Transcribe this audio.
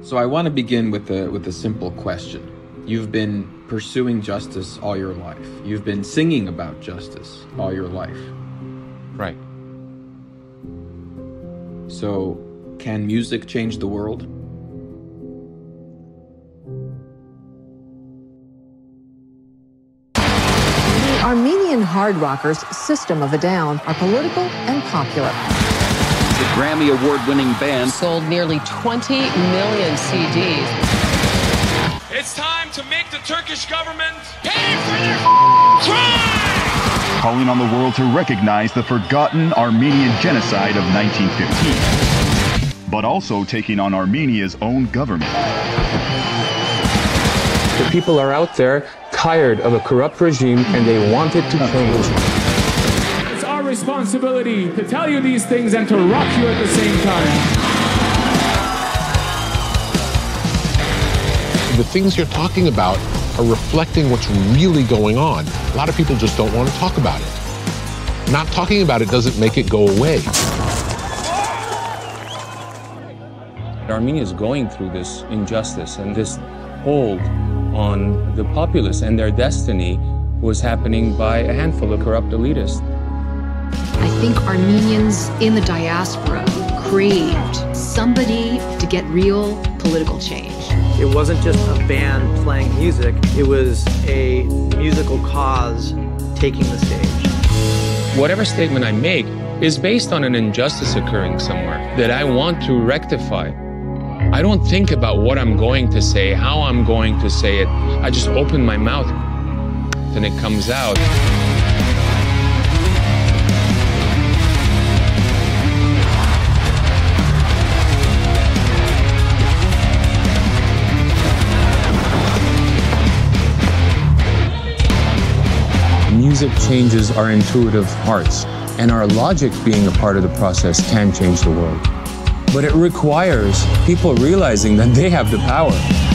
So I want to begin with a with a simple question. You've been pursuing justice all your life. You've been singing about justice all your life. Right. So, can music change the world? The Armenian hard rockers System of a Down are political and popular. The Grammy Award winning band sold nearly 20 million CDs. It's time to make the Turkish government pay for their crime! Calling on the world to recognize the forgotten Armenian genocide of 1915, but also taking on Armenia's own government. The people are out there tired of a corrupt regime and they want it to change. It's our responsibility to tell you these things and to rock you at the same time. The things you're talking about are reflecting what's really going on. A lot of people just don't want to talk about it. Not talking about it doesn't make it go away. Armenia is going through this injustice and this hold on the populace and their destiny was happening by a handful of corrupt elitists. I think Armenians in the diaspora craved somebody to get real political change. It wasn't just a band playing music, it was a musical cause taking the stage. Whatever statement I make is based on an injustice occurring somewhere that I want to rectify. I don't think about what I'm going to say, how I'm going to say it. I just open my mouth and it comes out. Music changes our intuitive hearts, and our logic being a part of the process can change the world. But it requires people realizing that they have the power.